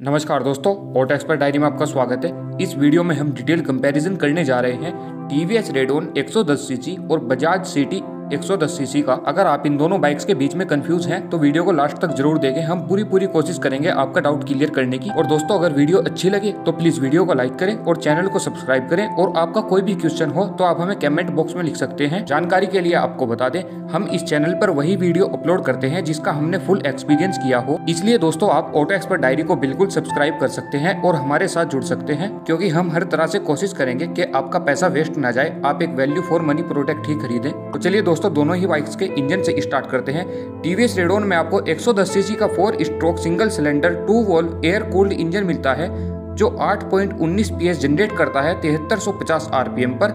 नमस्कार दोस्तों auto expert diary में आपका स्वागत है। इस वीडियो में हम डिटेल कंपैरिजन करने जा रहे हैं। टीवीएस रेडोन 110 सीसी और बजाज सिटी 110 सीसी का। अगर आप इन दोनों बाइक्स के बीच में कंफ्यूज हैं तो वीडियो को लास्ट तक ज़रूर देखें। हम पूरी पूरी कोशिश करेंगे आपका डाउट क्लियर करने की। और दोस्तों, अगर वीडियो अच्छी लगे तो प्लीज़ वीडियो को लाइक करें और चैनल को सब्सक्राइब करें। और आपका कोई भी क्वेश्चन हो तो आप हमें कमेंट बॉक्स में लिख सकते हैं। जानकारी के लिए आपको बता दें, हम इस चैनल पर वही वीडियो अपलोड करते हैं, जिसका हमने फुल एक्सपीरियंस किया हो। इसलिए दोस्तों, आप ऑटो एक्सपर्ट डायरी को बिल्कुल सब्सक्राइब कर सकते हैं और हमारे साथ जुड़ सकते हैं, क्योंकि हम हर तरह से कोशिश करेंगे कि आपका पैसा वेस्ट ना जाए। आप एक वैल्यू फॉर मनी प्रोडक्ट ही खरीदें। तो चलिए दोस्तों दोनों ही बाइक्स के इंजन से स्टार्ट करते हैं। टीवीएस रेडोन में आपको 110 सीसी का four stroke single cylinder to wall air cooled engine मिलता है, जो 8.19 पीएस जनरेट करता है 7350 आरपीएम पर।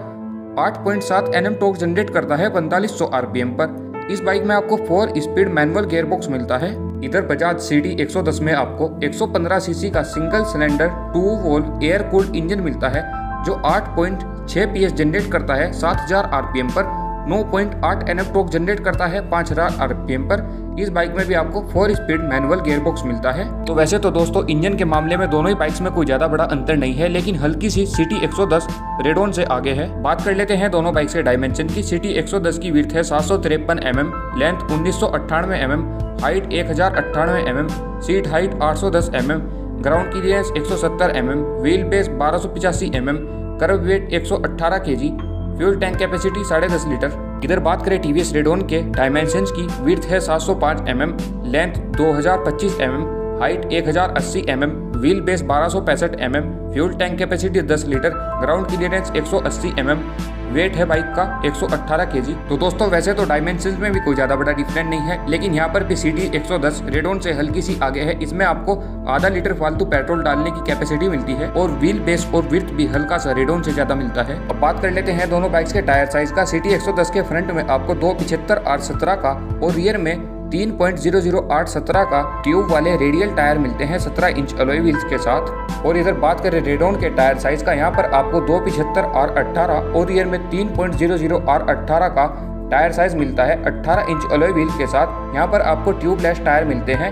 8.7 एनएम टॉर्क जनरेट करता है 4500 आरपीएम पर। इस बाइक में आपको फोर स्पीड मैनुअल गेयरबॉक्स मिलता है। इधर बजाज सी डी 110 में आपको 115 सीसी का single cylinder to wall air cooled engine मिलता है, जो 8.6 पीएस जनरेट करता है 7000 आरपीएम पर। 9.8 एनएफ टॉर्क जनरेट करता है 5000 आरपीएम पर। इस बाइक में भी आपको फोर स्पीड मैनुअल गेयरबॉक्स मिलता है। तो वैसे तो दोस्तों, इंजन के मामले में दोनों ही बाइक्स में कोई ज़्यादा बड़ा अंतर नहीं है, लेकिन हल्की सी सिटी 110 रेडोन से आगे है। बात कर लेते हैं दोनों बाइक के डायमेंशन की। सिटी 110 की विर्थ है सात सौ तिरपन एम एम, लेंथ उन्नीस सौ अट्ठानवे एम एम, हाइट एक हज़ार अट्ठानवे एम एम, सीट हाइट आठ सौ दस m m, ground clearance 170 m m, wheel base बारह सौ पिचासी m m, kerb weight 118 kg fuel tank capacity साढ़े दस लीटर। इधर बात करें टीवीएस रेडोन के डायमेंशन की विर्थ है सात सौ 705 एम लेंथ दो हज़ार 2025 एम हाइट एक हज़ार 1080 mm व्हील बेस बारह सौ mm fuel tank capacity 10 litre, ground clearance 180 mm weight है बाइक का 118 केजी। तो दोस्तों, वैसे तो डायमेंशन में भी कोई ज़्यादा बड़ा डिफरेंट नहीं है, लेकिन यहाँ पर भी सी टी रेडोन से हल्की सी आगे है। इसमें आपको आधा लीटर फालतू पेट्रोल डालने की कैपेसिटी मिलती है और व्हील बेस और विर्थ भी हल्का सा रेडोन से ज़्यादा मिलता है। अब बात कर लेते हैं दोनों बाइक्स के टायर साइज़ का। सी टी के फ्रंट में आपको दो पिछहत्तर आर सत्रह का और रियर में तीन पॉइंट ज़ीरो ज़ीरो आठ सत्रह का ट्यूब वाले रेडियल टायर मिलते हैं सत्रह इंच अलॉय व्हील्स के साथ। और इधर बात करें रेडोन के टायर साइज़ का, यहाँ पर आपको दो पिछहत्तर आर अट्ठारह और ईयर में तीन पॉइंट ज़ीरो ज़ीरो आर अट्ठारह का टायर साइज़ मिलता है 18 इंच अलॉय व्हील के साथ। यहाँ पर आपको ट्यूबलेस टायर मिलते हैं।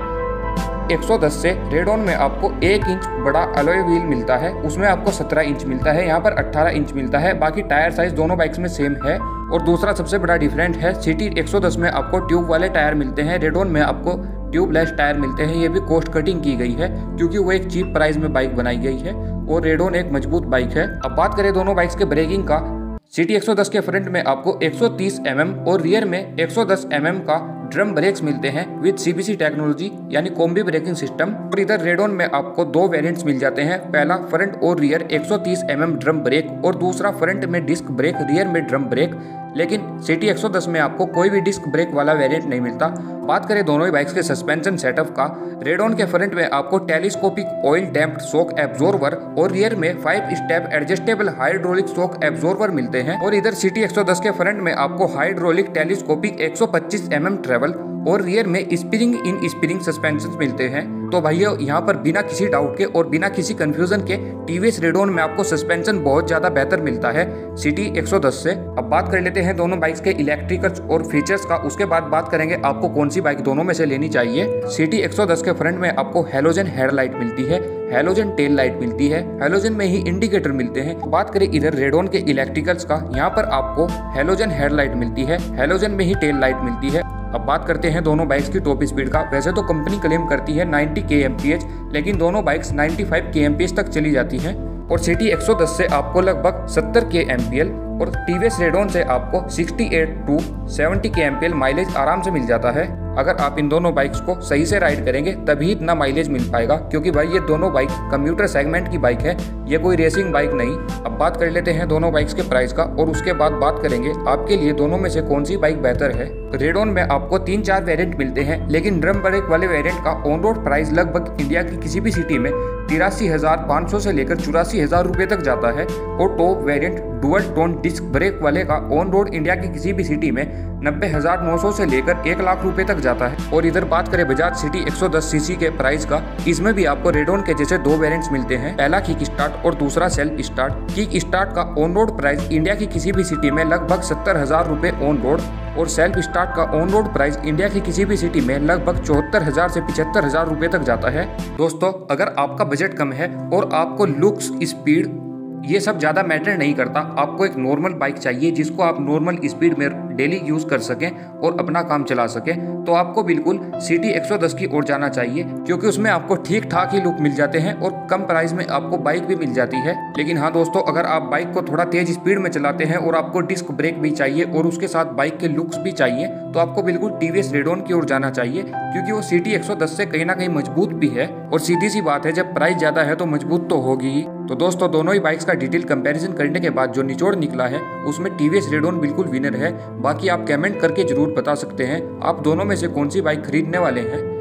110 से रेडोन में आपको एक इंच बड़ा अलॉय व्हील मिलता है, उसमें आपको 17 इंच मिलता है, यहाँ पर 18 इंच मिलता है। बाकी टायर साइज़ दोनों बाइक्स में सेम है। और दूसरा सबसे बड़ा डिफरेंट है सिटी 110 में आपको ट्यूब वाले टायर मिलते हैं रेडोन में आपको ट्यूबलेस टायर मिलते हैं। ये भी कॉस्ट कटिंग की गई है, क्योंकि वो एक चीप प्राइस में बाइक बनाई गई है और रेडोन एक मज़बूत बाइक है। अब बात करें दोनों बाइक्स के ब्रेकिंग का सिटी 110 के फ्रंट में आपको 130 mm और रियर में 110 mm का ड्रम ब्रेक्स मिलते हैं विद सीबीसी टेक्नोलॉजी यानी कॉम्बी ब्रेकिंग सिस्टम और इधर रेडोन में आपको दो वेरिएंट्स मिल जाते हैं, पहला फ्रंट और रियर 130 mm ड्रम ब्रेक और दूसरा फ्रंट में डिस्क ब्रेक रियर में ड्रम ब्रेक लेकिन सिटी 110 में आपको कोई भी डिस्क ब्रेक वाला वेरिएंट नहीं मिलता। बात करें दोनों ही बाइक्स के सस्पेंशन सेटअप का। रेडोन के फ्रंट में आपको telescopic oil damped shock absorber और रियर में five step adjustable hydraulic shock absorber मिलते हैं। और इधर सिटी 110 के फ्रंट में आपको हाइड्रोलिक टेलीस्कोपिक 125 mm ट्रेवल और रियर में स्प्रिंग इन स्प्रिंग सस्पेंशन मिलते हैं। तो भैया यहाँ पर बिना किसी डाउट के और बिना किसी कंफ्यूजन के टीवीएस रेडोन में आपको सस्पेंशन बहुत ज़्यादा बेहतर मिलता है। सिटी 110 से अब बात कर लेते हैं दोनों बाइक्स के इलेक्ट्रिकल्स और फीचर्स का। उसके बाद बात करेंगे आपको कौन सी बाइक दोनों में से लेनी चाहिए। सिटी 110 के फ्रंट में आपको हेलोजन हेडलाइट मिलती है। हेलोजन टेल लाइट मिलती है। हेलोजन में ही इंडिकेटर मिलते हैं। बात करें इधर रेडोन के इलेक्ट्रिकल्स का, यहाँ पर आपको हेलोजन हेडलाइट मिलती है। हेलोजन में ही टेल लाइट मिलती है। अब बात करते हैं दोनों बाइक्स की टॉप स्पीड का। वैसे तो कंपनी क्लेम करती है 90 के लेकिन दोनों बाइक्स 95 के तक चली जाती हैं। और सिटी 110 से आपको लगभग 70 के और टीवीएस रेडोन से आपको 68 टू 70 के माइलेज आराम से मिल जाता है। अगर आप इन दोनों बाइक्स को सही से राइड करेंगे, तभी इतना माइलेज मिल पाएगा। क्योंकि भाई, ये दोनों बाइक कंप्यूटर सेगमेंट की बाइक है। ये कोई रेसिंग बाइक नहीं। अब बात कर लेते हैं दोनों बाइक्स के प्राइस का, और उसके बाद बात करेंगे, आपके लिए दोनों में से कौन सी बाइक बेहतर है? रेडोन में आपको तीन चार वेरिएंट मिलते हैं, लेकिन ड्रम ब्रेक वाले वेरिएंट का ऑन रोड प्राइस लगभग इंडिया की किसी भी सिटी में तिरासी हज़ार पाँच सौ से लेकर चौरासी हज़ार तक जाता है, और top variant dual tone disc brake वाले का ऑन रोड इंडिया की किसी भी सिटी में नब्बे हज़ार नौ सौ से लेकर एक लाख रुपए तक जाता है। और इधर बात करें बजाज सिटी 110 सीसी के प्राइस का, इसमें भी आपको रेडोन के जैसे दो वेरिएंट्स मिलते हैं। पहला किक स्टार्ट और दूसरा सेल्फ स्टार्ट किक स्टार्ट का ऑन रोड प्राइस इंडिया की किसी भी सिटी में लगभग सत्तर हज़ार रूपए ऑन रोड और सेल्फ स्टार्ट का ऑन रोड प्राइस इंडिया की किसी भी सिटी में लगभग चौहत्तर हज़ार से पिछहत्तर हज़ार रूपए तक जाता है। दोस्तों, अगर आपका बजट कम है और आपको लुक्स स्पीड ये सब ज़्यादा मैटर नहीं करता। आपको एक नॉर्मल बाइक चाहिए जिसको आप नॉर्मल स्पीड में डेली यूज़ कर सकें और अपना काम चला सकें तो आपको बिल्कुल सी टी की ओर जाना चाहिए, क्योंकि उसमें आपको ठीक ठाक ही लुक मिल जाते हैं और कम प्राइस में आपको बाइक भी मिल जाती है। लेकिन हाँ दोस्तों, अगर आप बाइक को थोड़ा तेज स्पीड में चलाते हैं और आपको डिस्क ब्रेक भी चाहिए और उसके साथ बाइक के लुक्स भी चाहिए तो आपको बिल्कुल टीवीएस रेडोन की ओर जाना चाहिए, क्योंकि वो सी टी से कहीं ना कहीं मज़बूत भी है। और सीधी सी बात है, जब प्राइस ज़्यादा है तो मज़बूत तो होगी ही। तो दोस्तों, दोनों ही बाइक्स का डिटेल कंपैरिजन करने के बाद जो निचोड़ निकला है, उसमें टीवीएस रेडोन बिल्कुल विनर है। बाकी आप कमेंट करके ज़रूर बता सकते हैं, आप दोनों में से कौन सी बाइक खरीदने वाले हैं?